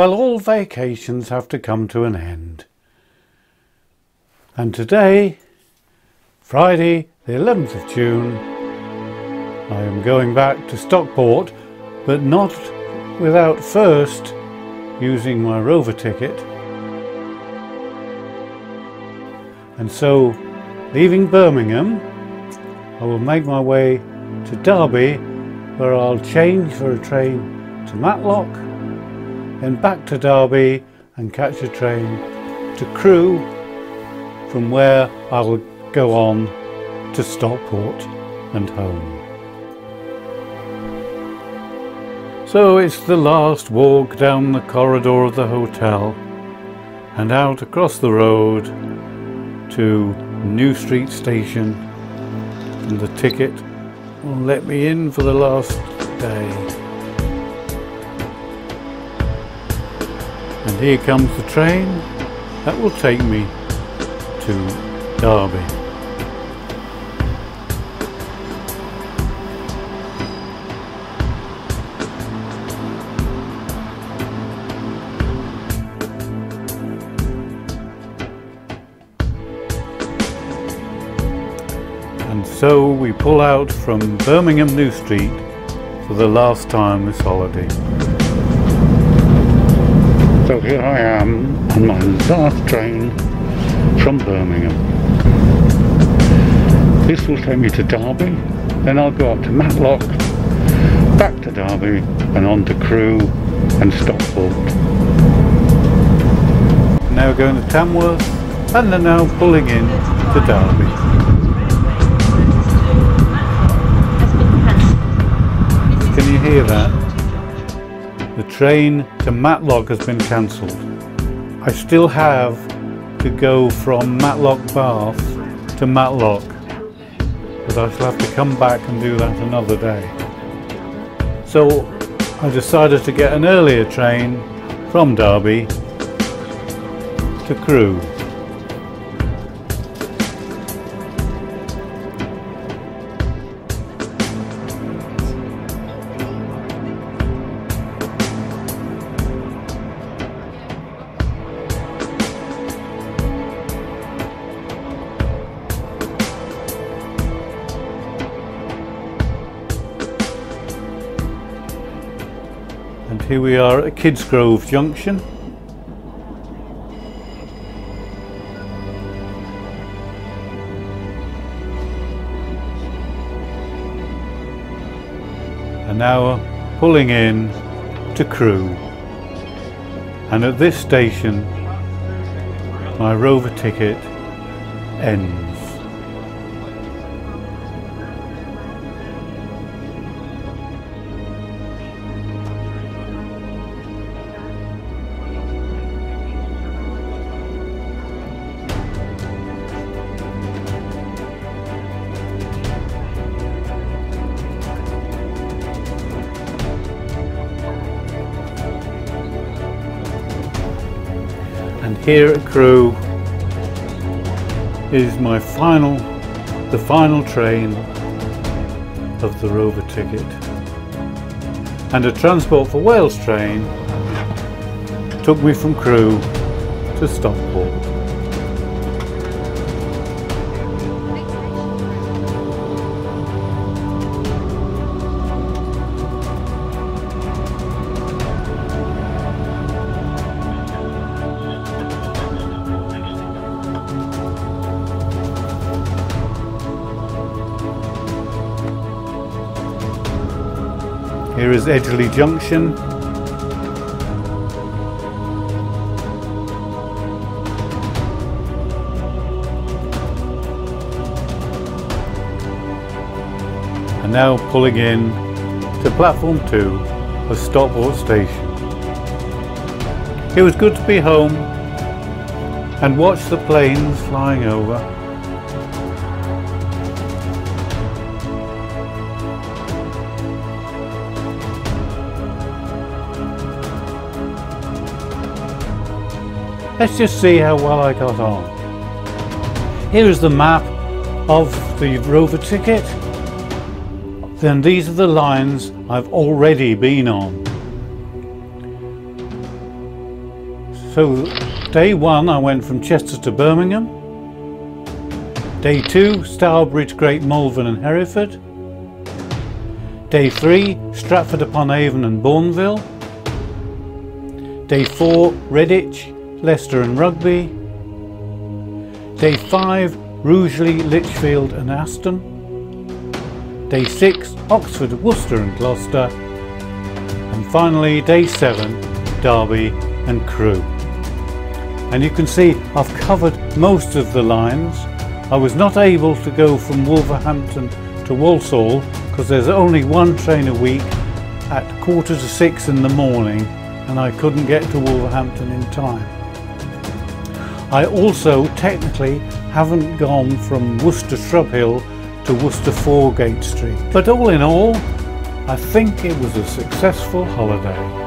Well, all vacations have to come to an end. And today, Friday, the 11th of June, I am going back to Stockport, but not without first using my rover ticket. And so, leaving Birmingham, I will make my way to Derby, where I'll change for a train to Matlock, then back to Derby and catch a train to Crewe, from where I will go on to Stockport and home. So it's the last walk down the corridor of the hotel and out across the road to New Street Station and the ticket will let me in for the last day. And here comes the train that will take me to Derby. And so we pull out from Birmingham New Street for the last time this holiday. So here I am on my last train from Birmingham. This will take me to Derby, then I'll go up to Matlock, back to Derby and on to Crewe and Stockport. Now going to Tamworth and then now pulling in to Derby. Can you hear that? The train to Matlock has been cancelled. I still have to go from Matlock Bath to Matlock, but I shall have to come back and do that another day. So I decided to get an earlier train from Derby to Crewe. And here we are at Kidsgrove Junction. And now pulling in to Crewe. And at this station, my rover ticket ends. Here at Crewe is my final, the final train of the Rover ticket. And a Transport for Wales train took me from Crewe to Stockport. Here is Edgeley Junction. And now pulling in to platform 2 of Stockport Station. It was good to be home and watch the planes flying over. Let's just see how well I got on. Here is the map of the rover ticket. Then these are the lines I've already been on. So day one I went from Chester to Birmingham. Day two Stourbridge, Great Malvern and Hereford. Day three Stratford upon Avon and Bournville. Day four Redditch, Leicester and Rugby. Day five Rugeley, Lichfield and Aston. Day 6 Oxford, Worcester and Gloucester and finally day 7 Derby and Crewe. And you can see I've covered most of the lines. I was not able to go from Wolverhampton to Walsall because there's only one train a week at quarter to six in the morning and I couldn't get to Wolverhampton in time. I also technically haven't gone from Worcester Shrub Hill to Worcester Foregate Street. But all in all, I think it was a successful holiday.